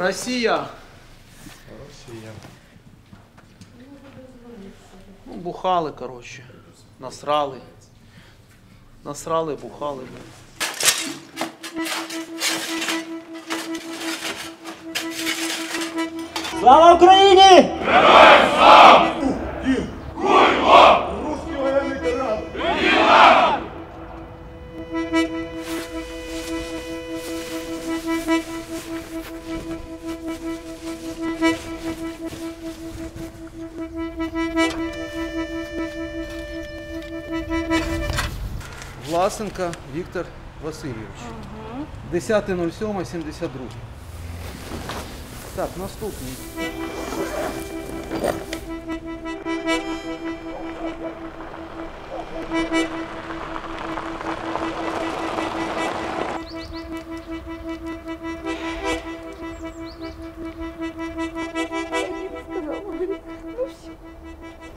Росія. Росія. Ну, бухали, коротше. Насрали. Насрали, бухали. Слава Україні! Русський Власенко Віктор Васильович. 10.07.72. Так, наступний.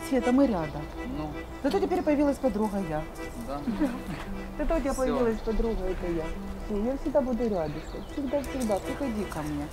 Света, мы рядом. Ну, Зато теперь появилась подруга я. Да? Зато у тебя появилась подруга, это я. Я всегда буду рядом, Всегда-всегда. Приходи ко мне.